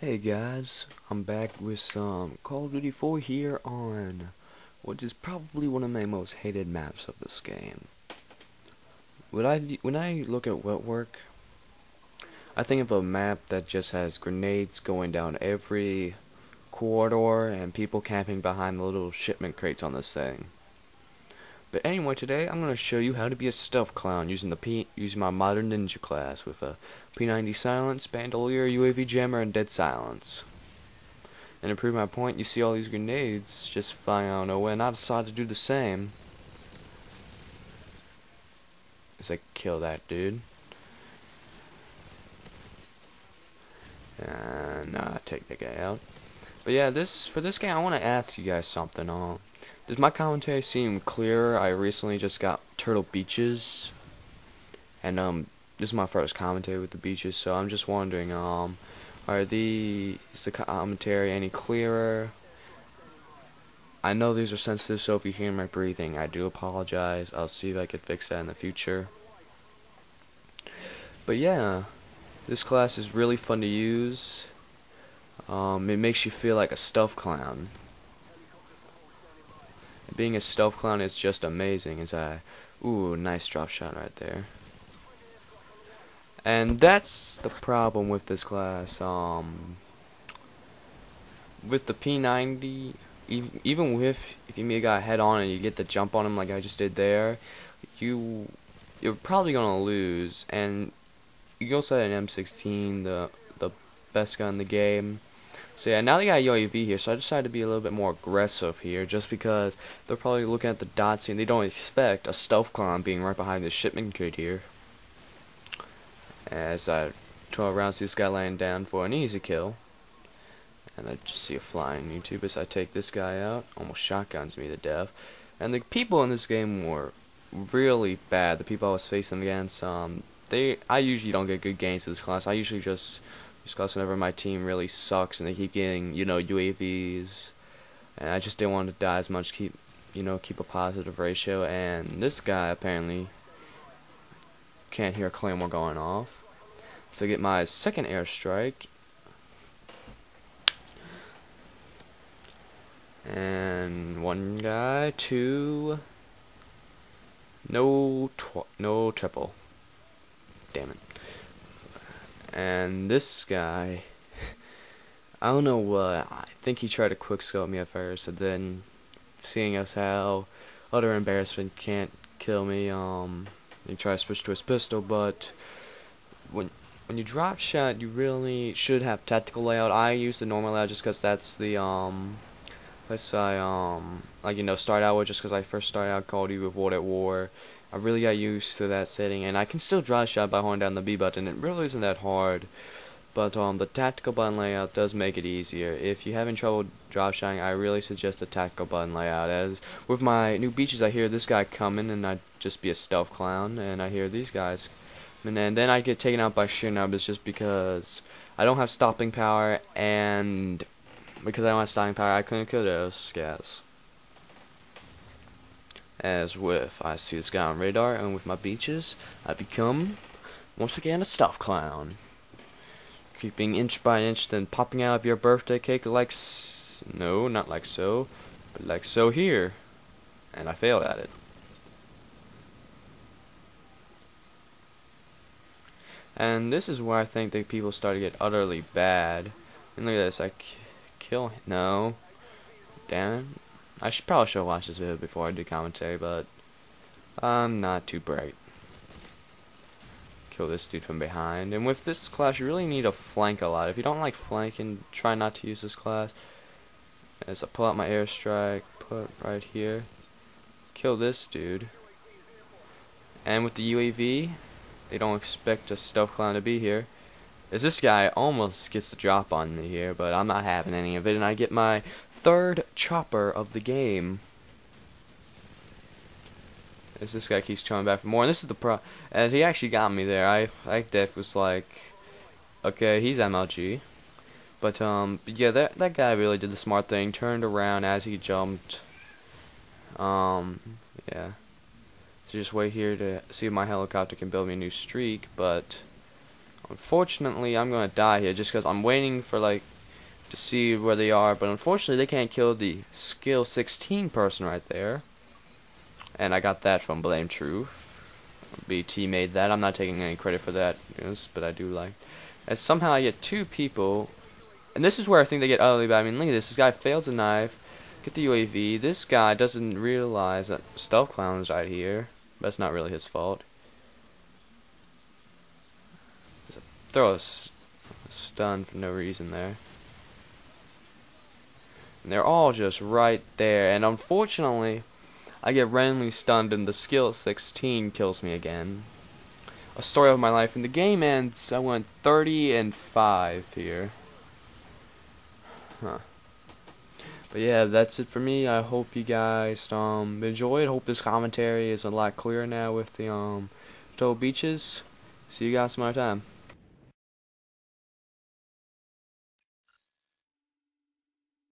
Hey guys, I'm back with some Call of Duty 4 here on what is probably one of my most hated maps of this game. When I when I look at Wetwork, I think of a map that just has grenades going down every corridor and people camping behind the little shipment crates on this thing. But anyway, today I'm going to show you how to be a stealth clown using the P using my modern ninja class with a P90 silence, bandolier, UAV jammer, and dead silence. And to prove my point, you see all these grenades just flying out of nowhere, and I decided to do the same. As I kill that dude. And uh, take that guy out. But yeah, this for this game, I want to ask you guys something. Um, does my commentary seem clearer? I recently just got Turtle Beaches, and um, this is my first commentary with the beaches, so I'm just wondering, um, are the is the commentary any clearer? I know these are sensitive, so if you hear my breathing, I do apologize. I'll see if I can fix that in the future. But yeah, this class is really fun to use. Um, it makes you feel like a stealth clown being a stealth clown is just amazing. Is I, ooh, nice drop shot right there. And that's the problem with this class. Um, with the P90, even even with if you meet a guy head on and you get the jump on him like I just did there, you you're probably gonna lose. And you also had an M16, the the best gun in the game. So yeah, now they got UAV here, so I decided to be a little bit more aggressive here, just because they're probably looking at the dots and they don't expect a stealth clown being right behind the shipment crate here. As I 12 rounds, see this guy laying down for an easy kill. And I just see a flying YouTube as I take this guy out, almost shotguns me to death. And the people in this game were really bad. The people I was facing against, um, they I usually don't get good games to this class. I usually just because whenever my team really sucks and they keep getting, you know, UAVs, and I just didn't want to die as much, keep, you know, keep a positive ratio, and this guy apparently can't hear a claymore going off. So I get my second airstrike, and one guy, two, no, no triple. Damn it. And this guy, I don't know what, I think he tried to quickscope me at first, and then seeing as how utter embarrassment can't kill me, um, he tries to switch to his pistol, but when when you drop shot, you really should have tactical layout. I use the normal layout just because that's the, um, let's say, um, like, you know, start out with just because I first started out Call of Duty with World at War. I really got used to that setting, and I can still dry shot by holding down the B button. It really isn't that hard, but um, the tactical button layout does make it easier. If you're having trouble drop shotting, I really suggest the tactical button layout. As with my new beaches, I hear this guy coming, and I'd just be a stealth clown, and I hear these guys, and then, then I get taken out by sheer just because I don't have stopping power, and because I don't have stopping power, I couldn't kill those guys as with I see this guy on radar and with my beaches I become once again a stealth clown. Creeping inch by inch then popping out of your birthday cake like no not like so but like so here. And I failed at it. And this is where I think that people start to get utterly bad. And look at this I kill no. Damn I should probably should watch this video before I do commentary, but I'm not too bright. Kill this dude from behind. And with this class, you really need to flank a lot. If you don't like flanking, try not to use this class. As I pull out my airstrike, put right here. Kill this dude. And with the UAV, they don't expect a stealth clown to be here. As this guy almost gets the drop on me here, but I'm not having any of it, and I get my third chopper of the game. As this guy keeps coming back for more, and this is the pro. And he actually got me there. I, I def was like, okay, he's MLG. But um, yeah, that that guy really did the smart thing. Turned around as he jumped. Um, yeah. So just wait here to see if my helicopter can build me a new streak, but Unfortunately, I'm gonna die here just because I'm waiting for like to see where they are. But unfortunately, they can't kill the skill 16 person right there. And I got that from Blame Truth. BT made that. I'm not taking any credit for that, but I do like. And somehow I get two people, and this is where I think they get utterly bad. I mean, look at this. This guy fails a knife, get the UAV. This guy doesn't realize that Stealth Clown's right here. That's not really his fault. Throw a stun for no reason there. And they're all just right there. And unfortunately, I get randomly stunned and the skill 16 kills me again. A story of my life. And the game ends, I went 30 and 5 here. Huh. But yeah, that's it for me. I hope you guys um enjoyed. Hope this commentary is a lot clearer now with the um Turtle Beaches. See you guys some other time.